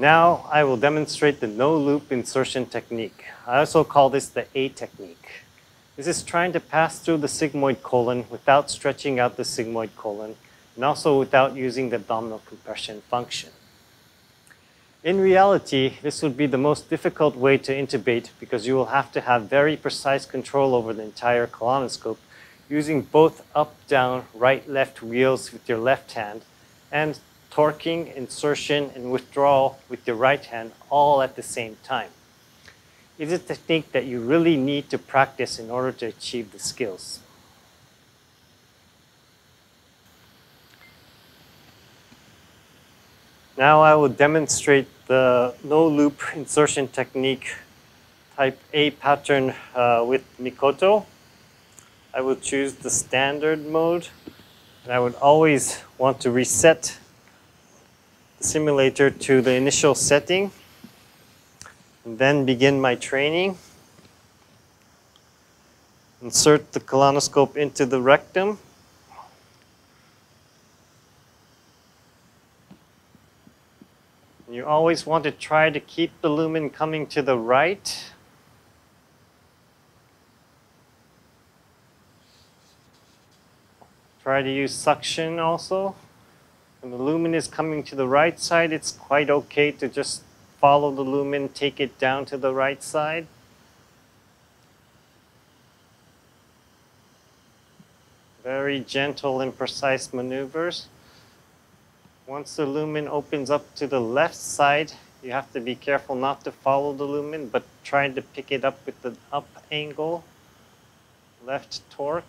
Now I will demonstrate the no-loop insertion technique. I also call this the A technique. This is trying to pass through the sigmoid colon without stretching out the sigmoid colon and also without using the abdominal compression function. In reality, this would be the most difficult way to intubate because you will have to have very precise control over the entire colonoscope using both up, down, right, left wheels with your left hand and torquing, insertion, and withdrawal with your right hand all at the same time. It is a technique that you really need to practice in order to achieve the skills. Now I will demonstrate the no-loop insertion technique type A pattern uh, with Mikoto. I will choose the standard mode. And I would always want to reset simulator to the initial setting and then begin my training. Insert the colonoscope into the rectum. You always want to try to keep the lumen coming to the right. Try to use suction also. When the lumen is coming to the right side, it's quite okay to just follow the lumen, take it down to the right side. Very gentle and precise maneuvers. Once the lumen opens up to the left side, you have to be careful not to follow the lumen, but try to pick it up with the up angle, left torque.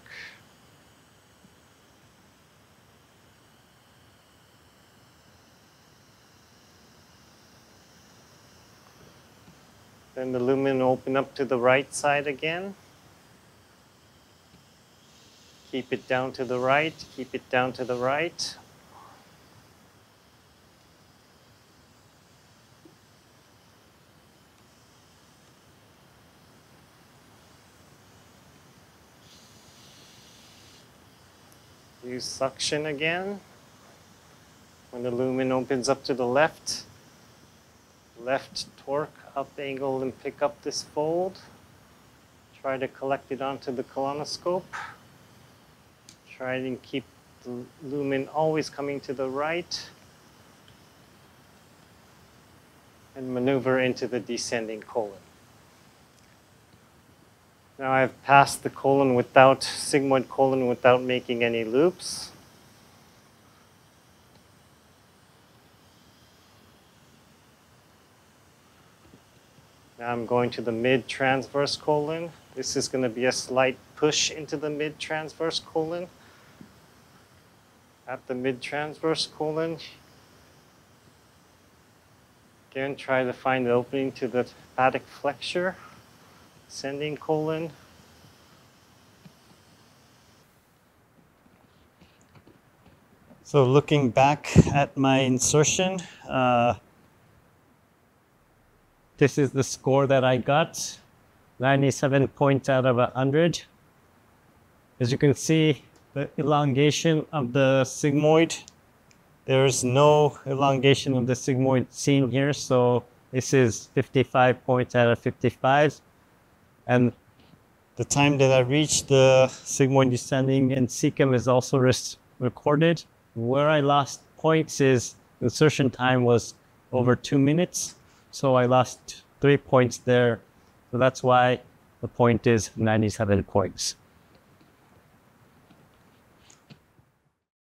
Then the lumen open up to the right side again. Keep it down to the right, keep it down to the right. Use suction again. When the lumen opens up to the left, left torque up angle and pick up this fold. Try to collect it onto the colonoscope. Try and keep the lumen always coming to the right. And maneuver into the descending colon. Now I've passed the colon without, sigmoid colon without making any loops. Now I'm going to the mid-transverse colon. This is going to be a slight push into the mid-transverse colon. At the mid-transverse colon, again try to find the opening to the hepatic flexure, ascending colon. So looking back at my insertion, uh, this is the score that I got, 97 points out of 100. As you can see, the elongation of the sigmoid, there's no elongation of the sigmoid seen here, so this is 55 points out of 55. And the time that I reached the sigmoid descending and cecum is also recorded. Where I lost points is insertion time was over two minutes. So I lost three points there. So that's why the point is 97 points.